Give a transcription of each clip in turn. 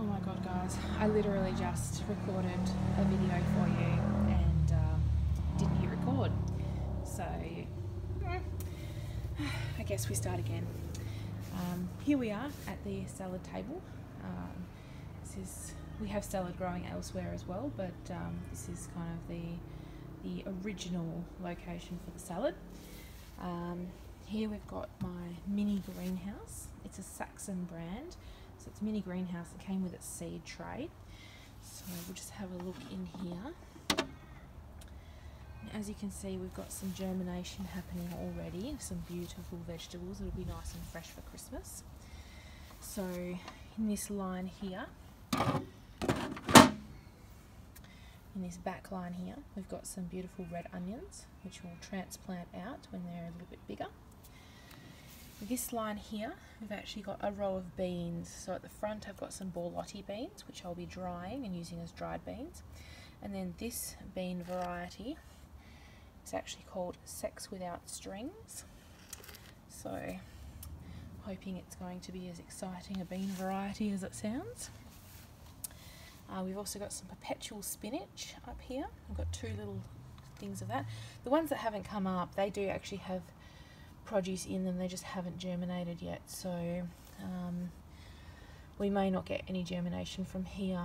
Oh my god, guys, I literally just recorded a video for you and um, didn't hit record. So, I guess we start again. Um, here we are at the salad table. Um, this is we have salad growing elsewhere as well, but um, this is kind of the the original location for the salad. Um, here we've got my mini greenhouse. It's a Saxon brand, so it's a mini greenhouse that came with its seed tray. So we'll just have a look in here. And as you can see, we've got some germination happening already. Some beautiful vegetables. It'll be nice and fresh for Christmas. So in this line here, in this back line here, we've got some beautiful red onions, which will transplant out when they're a little bit bigger. This line here, we've actually got a row of beans. So at the front I've got some borlotti beans, which I'll be drying and using as dried beans. And then this bean variety is actually called Sex Without Strings. So hoping it's going to be as exciting a bean variety as it sounds. Uh, we've also got some perpetual spinach up here. I've got two little things of that. The ones that haven't come up, they do actually have produce in them, they just haven't germinated yet. So um, we may not get any germination from here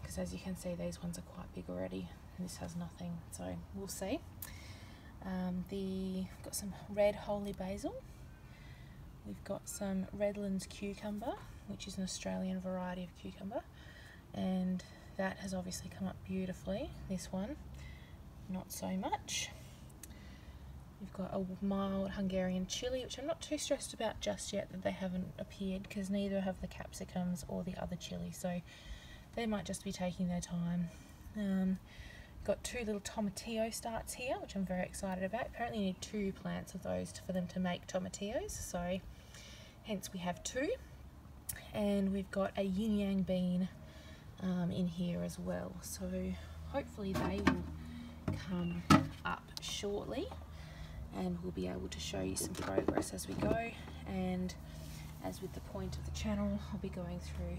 because as you can see, these ones are quite big already and this has nothing. So we'll see. Um, the got some red holy basil. We've got some Redlands cucumber, which is an Australian variety of cucumber and that has obviously come up beautifully this one not so much we've got a mild Hungarian chili which I'm not too stressed about just yet that they haven't appeared because neither have the capsicums or the other chili so they might just be taking their time. Um, got two little tomatillo starts here which I'm very excited about. Apparently you need two plants of those for them to make tomatillos so hence we have two. And we've got a yin yang bean um, in here as well. So hopefully they will come up shortly and we'll be able to show you some progress as we go and as with the point of the channel I'll be going through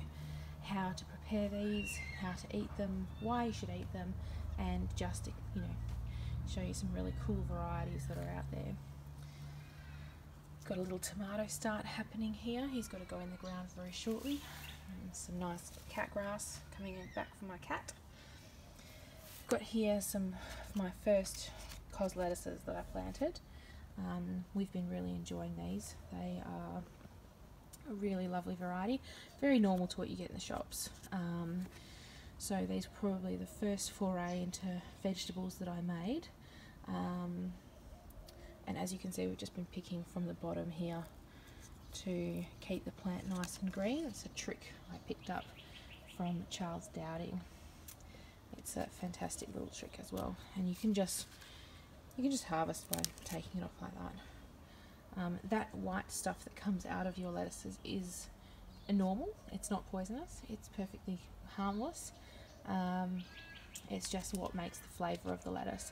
how to prepare these, how to eat them, why you should eat them and just you know show you some really cool varieties that are out there. Got a little tomato start happening here. He's got to go in the ground very shortly. And some nice cat grass coming back from my cat. Got here some of my first cos lettuces that I planted. Um, we've been really enjoying these. They are a really lovely variety, very normal to what you get in the shops. Um, so these were probably the first foray into vegetables that I made. Um, and as you can see, we've just been picking from the bottom here to keep the plant nice and green. It's a trick I picked up from Charles Dowding. It's a fantastic little trick as well, and you can just you can just harvest by taking it off like that. Um, that white stuff that comes out of your lettuces is normal. It's not poisonous. It's perfectly harmless. Um, it's just what makes the flavour of the lettuce.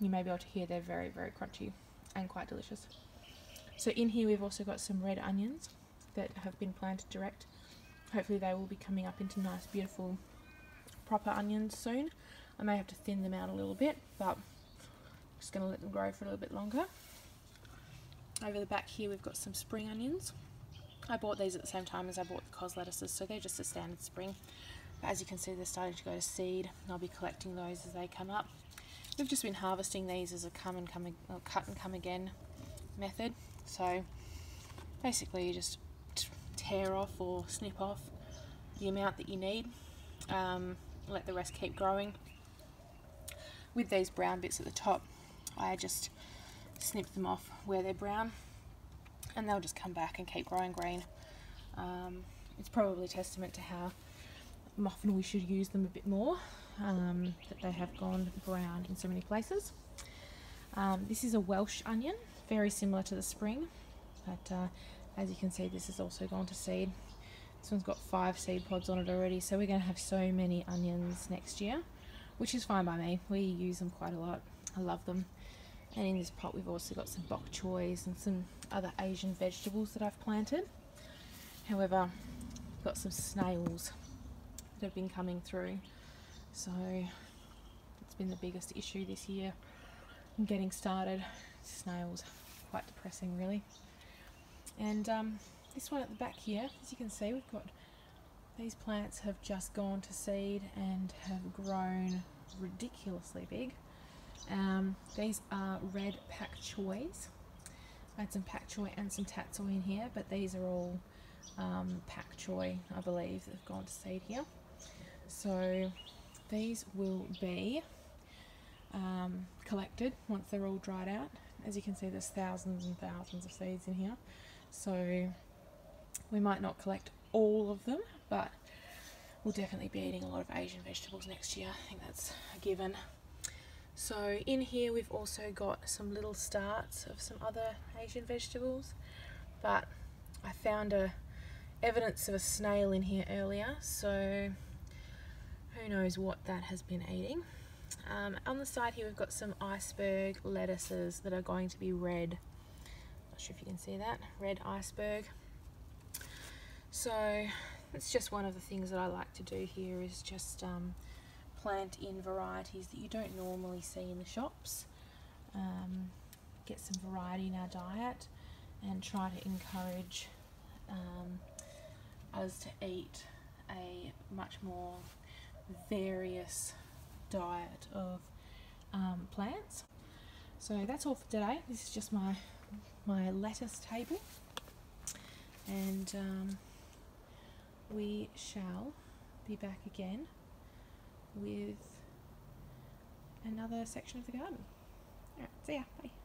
You may be able to hear they're very, very crunchy and quite delicious. So in here we've also got some red onions that have been planted direct. Hopefully they will be coming up into nice beautiful proper onions soon. I may have to thin them out a little bit but I'm just going to let them grow for a little bit longer. Over the back here we've got some spring onions. I bought these at the same time as I bought the cos lettuces so they're just a standard spring. But as you can see they're starting to go to seed and I'll be collecting those as they come up. We've just been harvesting these as a come and come or cut and come again method. So basically you just tear off or snip off the amount that you need. Um, let the rest keep growing. With these brown bits at the top, I just snip them off where they're brown and they'll just come back and keep growing green. Um, it's probably testament to how often we should use them a bit more um, that they have gone brown in so many places. Um, this is a Welsh onion, very similar to the spring, but uh, as you can see this has also gone to seed. This one's got five seed pods on it already, so we're going to have so many onions next year, which is fine by me. We use them quite a lot. I love them. And in this pot we've also got some bok choys and some other Asian vegetables that I've planted. However, got some snails that have been coming through, so it's been the biggest issue this year in getting started. Snails, quite depressing, really. And um, this one at the back here, as you can see, we've got these plants have just gone to seed and have grown ridiculously big. Um, these are red pak choys. I had some pak choi and some tatsoi in here, but these are all um, pak choi, I believe, that have gone to seed here. So these will be um, collected once they're all dried out. As you can see, there's thousands and thousands of seeds in here. So we might not collect all of them, but we'll definitely be eating a lot of Asian vegetables next year. I think that's a given. So in here we've also got some little starts of some other Asian vegetables, but I found a evidence of a snail in here earlier, so who knows what that has been eating. Um, on the side here we've got some iceberg lettuces that are going to be red. Not sure if you can see that, red iceberg. So it's just one of the things that I like to do here is just um, plant in varieties that you don't normally see in the shops. Um, get some variety in our diet and try to encourage um, us to eat a much more various diet of um, plants. So that's all for today. This is just my my lettuce table and um, we shall be back again with another section of the garden. Alright, see ya. Bye.